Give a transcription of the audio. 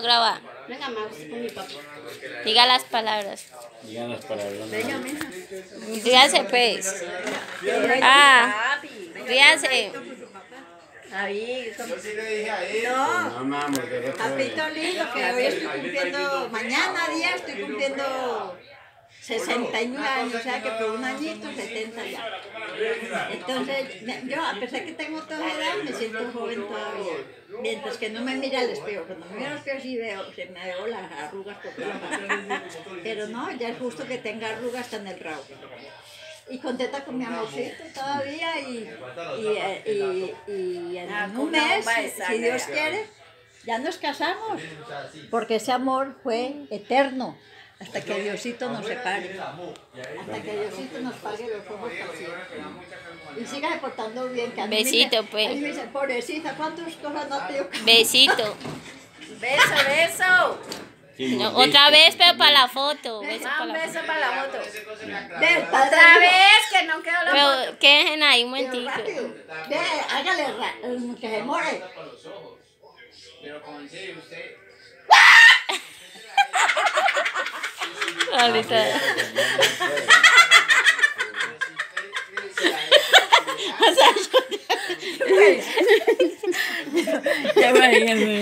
Graba. Venga, más con mi papá. Diga las palabras. Digan las palabras. Venga, pues. Ah, como- No, otro Papito lindo, que hoy estoy cumpliendo, mañana día estoy cumpliendo 69 años, o sea que por un añito 70 ya. Entonces, yo a pesar que tengo toda edad, me siento joven todavía. Mientras que no me mira al espejo, cuando me miro al espejo sí veo, se me veo las arrugas por todas partes. Pero no, ya es justo que tenga arrugas hasta en el rabo. Y contenta con mi amorcito todavía y, y, eh, y, y en un mes, si- si Dios quiere, ya nos casamos. Porque ese amor fue eterno. Hasta que Diosito nos separe. Hasta que Diosito nos pague los ojos siempre. Y siga portando bien. Que a mí me Besito, pues. me dice, pobrecita, ¿cuántas cosas no te dio? Besito. Beso, beso. Sí, No, mordiste. otra vez, pero para la foto. Beso Ah, para la foto. para la Otra vez que no quedó la foto. Pero queden ahí un Pero. Ve, hágale eh, que se more. Ahorita. Ya va, ya va.